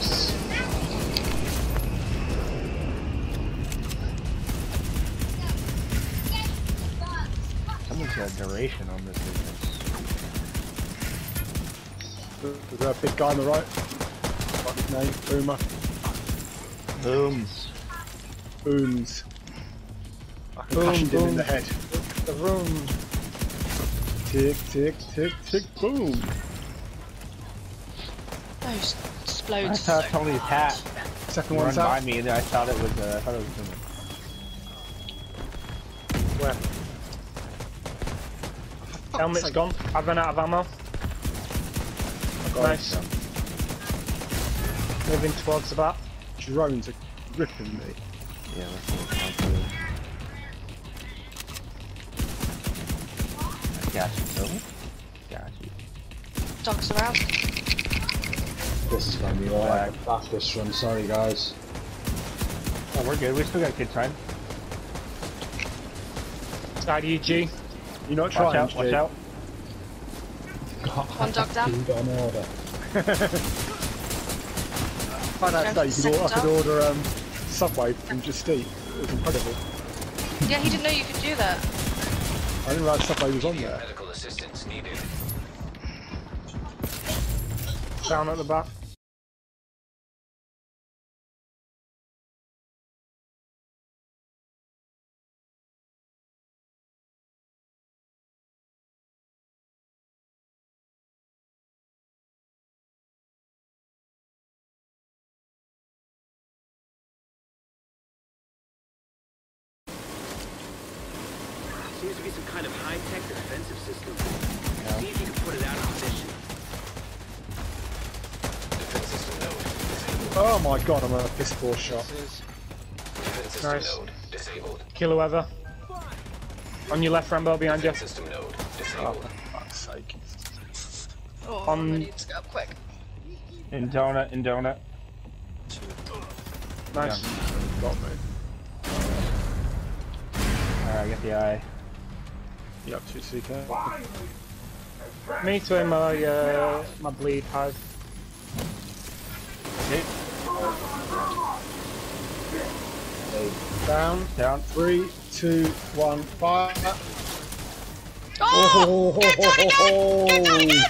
It's okay, we'll... Someone's got duration on this business. There's a big guy on the right. What's his name? Boomer. Booms. Booms. I Boom, concussioned him in the head. The room. Tick, tick, tick, tick, boom. Those I explodes. saw Tony's hat Second run one's by me and I thought it was, uh, I thought it was him. Helmet's gone. I've run out of ammo. Nice. Moving towards the back. Drones are ripping me. Yeah, that's what it's like. I got you, Tony. Got you. Dogs are out. This is gonna be alright. Back this run, sorry guys. Oh, we're good. We still got good time. Side EG. You're not Watch trying, out, watch G. out. One dog down. You got an order. Find out Go today you the could, I could order um, Subway from Just Eat. It was incredible. Yeah, he didn't know you could do that. I didn't realise Subway was on there. Medical assistance needed. Down at the back. Seems to be some kind of high-tech defensive system. See if you can put it out of position. Defense system node Oh my god, I'm a piss poor shot. Defense system Nice. node disabled. Kill whoever. On your left, Rambo, behind you. System node Oh, disabled. for fuck's sake. Oh, On- I need to go up quick. In donut, in donut. Nice. Got me. Alright, I got the eye. You up to CK? Me to him, my, uh, my bleed hive. Hit. Down. Down. Three, two, one, fire. Oh! Get down again! Get down again!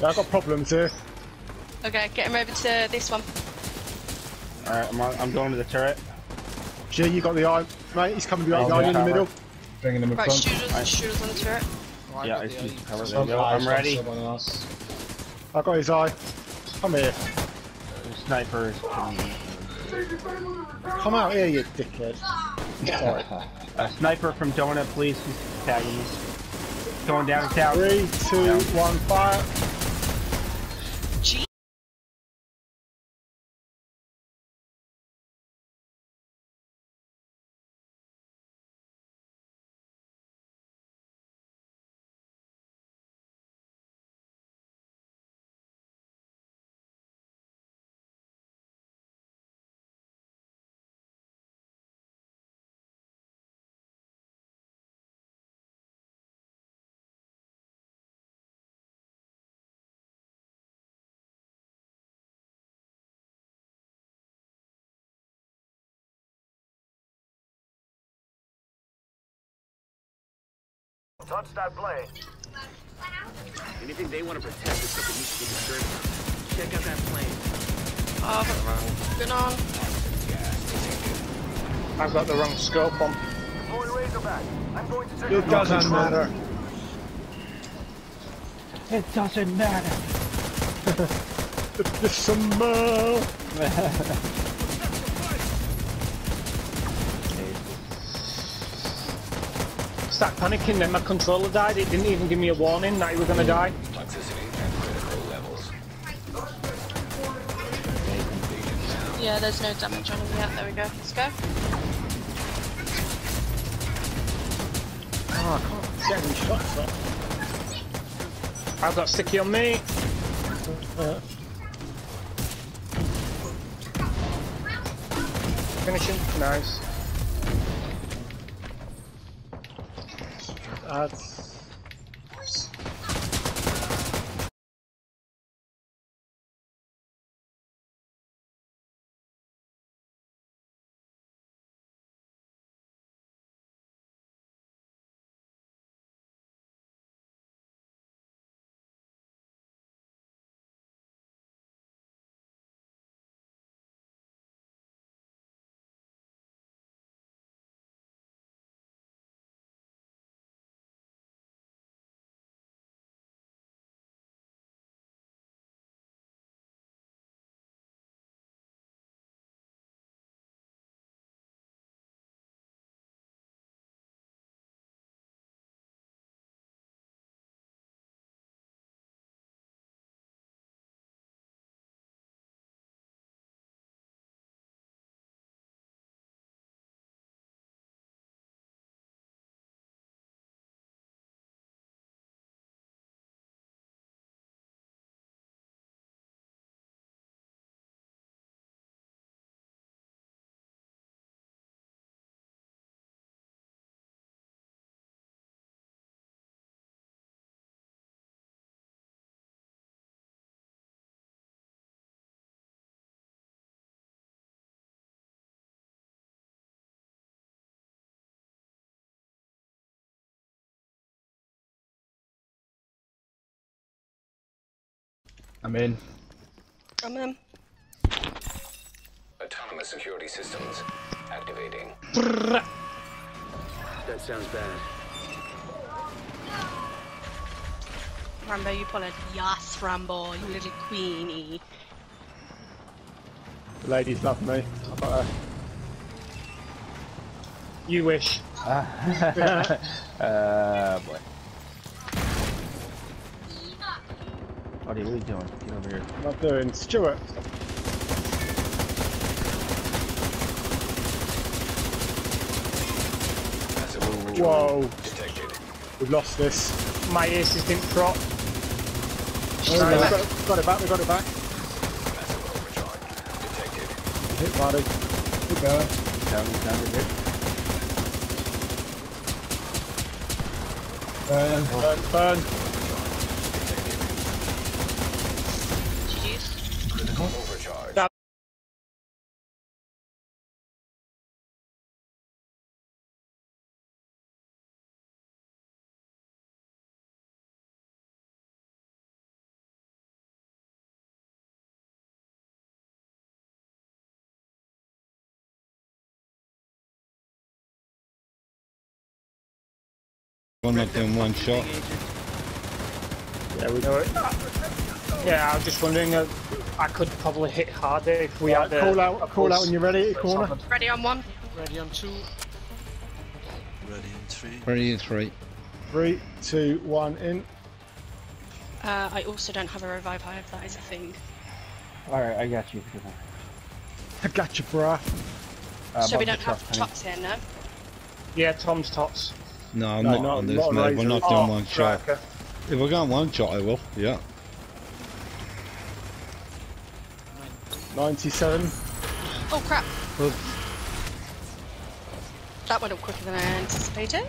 Yeah, I've got problems here. Okay, get him over to this one. Alright, I'm, I'm going to the turret. G, you got the eye, mate. He's coming behind Oh, you in the yeah. middle. Bringing them in Right, front. shooters, shooters on the turret. yeah, I see cover. There go. I'm ready. I got his eye. Come here. Snipers. can- Come out here, you dickhead. Sorry. A sniper from donut, please. He's tagging me. Going down the tower. Three, two, Down. one, fire. Touchdown play. Anything they want to protect is something you should be concerned about. Check out that plane. Oh, I've got the wrong gun on. I've got the wrong scope on. Deploy Razorback. I'm going to take It doesn't matter. It doesn't matter. There's some more. Start panicking, then my controller died. It didn't even give me a warning that he was die. At critical levels. Yeah, there's no damage on him yet. There we go. Let's go. Oh, I can't get any shots up. I've got sticky on me. Uh, Finishing. Nice. Ads. I'm in. I'm in. Autonomous security systems activating. That sounds bad. Rambo, you pull it. Yes, Rambo, you little queenie. The ladies love me. I got her. You wish. Uh, boy. Buddy, what are you doing? Get over here. I'm not doing. Stuart. Whoa. detected. We've lost this. My aces didn't prop. Oh, no, we've got, we've got it back. We've got it back. Detected. Hit buddy. Good girl. Down, down a bit. Burn. Burn, burn. One not doing one shot. Yeah, we No, it- yeah, I was just wondering. Uh, I could probably hit harder if we Right, had a, call out, a call out when you're ready. Corner. Ready on one. Ready on two. Ready on three. Three and three. Three, two, one, in. Uh, I also don't have a revive hive if that is a thing. Alright, I got you. I got you, bruh. Uh, so we don't have truck, tops here, no? Yeah, Tom's tots. No, No, not, not- on this, not mate. We're not doing Oh, one shot. striker. If we're going one shot, I will. Yeah. 97. Oh crap. Well, That went up quicker than I anticipated.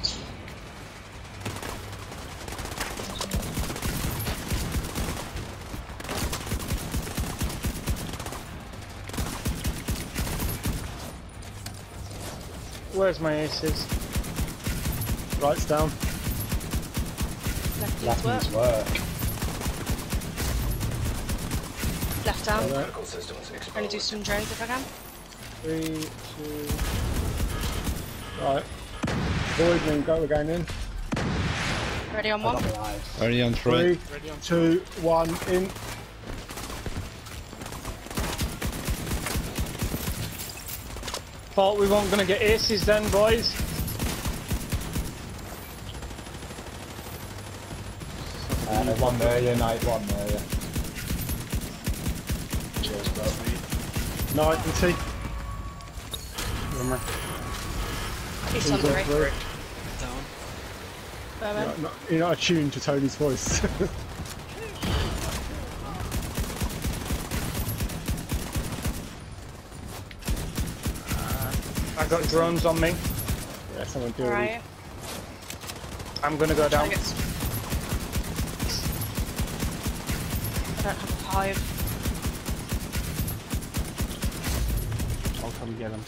Where's my aces? Lights down. Left needs work. Nothing's work. Left down. Alright. Critical systems I'm gonna do some drones if I can. Three, two. Right. Void, then go again in. Ready on one. Ready on three. Three, two, one, in. Thought we weren't gonna get aces then, boys. Uh, one there, yeah, night one there, yeah. Cheers, bro. No, I can see. Boomer. He's He's on the on right. through. Down. Bourbon. Not, not, you're not attuned to Tony's voice. I got drones on me. yeah, someone do it. Alright. I'm gonna go down. Hive. I'll come get him.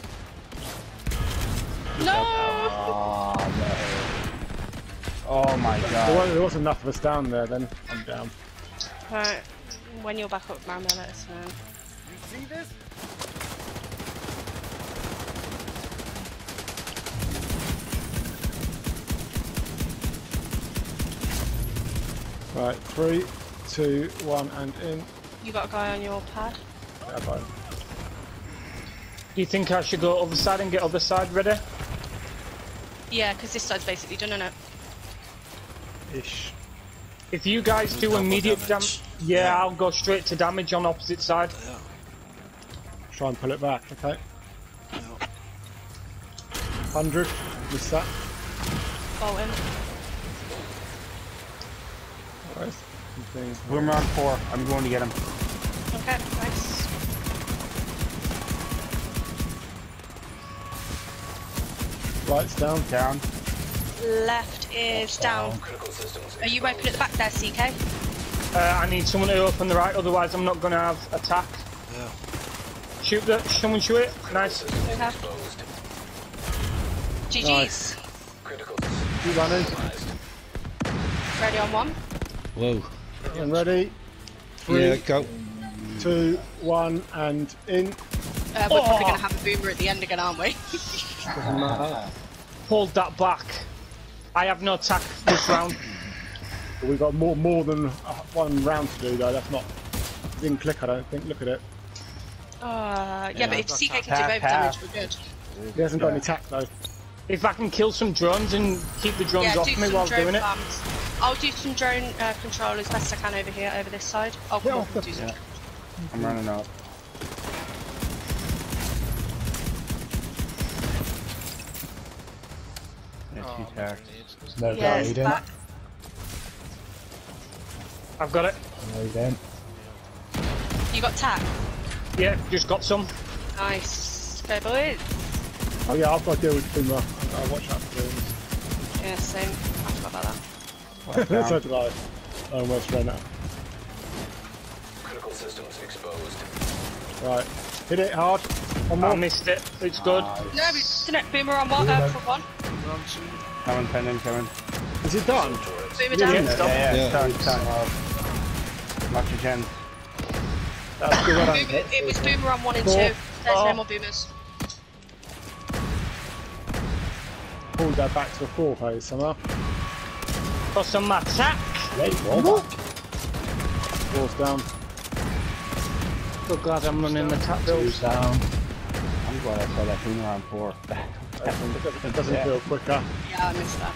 No! Oh no. Oh my There god. wasn't, there wasn't enough of us down there then. I'm down. Right. When you're back up, Rambo, let us know. See this? Right, three, two, one, and in. You got a guy on your pad? Yeah, bye. Do you think I should go other side and get other side ready? Yeah, because this side's basically done, isn't it? Ish. If you guys do Double immediate damage. damage, yeah, Yeah. I'll go straight to damage on opposite side. Yeah. Try and pull it back, okay? yeah. 100. Miss that. Bolton. Right. Something- Boomer on four. I'm going to get him. Okay, nice. Lights down. Down. Left is down. Critical Are you open at the back there, CK? Uh, I need someone to open the right, otherwise I'm not gonna have attack. Yeah. Shoot the, someone shoot it. Nice. Okay. exposed. GG's. Nice. Critical Keep running. Ready on one. Whoa. And ready. Three, Yeah, go. two, one, and in. Uh, we're probably going to have a boomer at the end again, aren't we? Doesn't matter. Hold that back. I have no attack this round. We've got more more than uh, one round to do though. That's not. Didn't click. I don't think. Look at it. Uh, yeah, but if CK can do both damage, we're good. He hasn't got any tack though. If I can kill some drones and keep the drones Yeah, off do me some while drone doing it. Farms. I'll do some drone uh, control as best I can over here, over this side. I'll come Yeah, and do some. yeah. I'm running up. Yeah, Oh, two tags. No Yeah, it's guide in. back. I've got it. No guide. You got tack? Yeah, just got some. Nice. Go boys. Oh yeah, I've got to deal with Boomer. I'll watch out for Yeah, same. I forgot about that. Him. so did I. I almost ran out. Critical systems exposed. Right. Hit it hard. One I missed it. It's good. No, but isn't it boomer on one? Uh, for one. Coming, pending, coming. Is it done? Boomer down. yeah. Yeah, yeah, Yeah. it's done, it's done. Watch your gens. That's good. Well. Boomer, it was boomer on one and Four. two. There's Oh. no more boomers. Pulled that back to a four phase somehow. Got some attack. Wait, what? Four's down. So glad I'm running the tap build. Two's down. I'm glad I saw that boomer on four. It doesn't, it doesn't Yeah. feel quicker. Yeah, I missed that.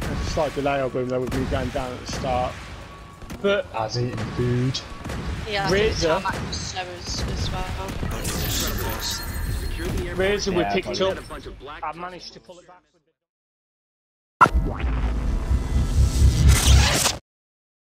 There's a slight delay on Boom though with me going down at the start. But as eating food. Yeah, I think Razor. tarmac was slow as, as well. Secure the airport. Razor we Yeah, picked up. a bunch I managed to pull it back.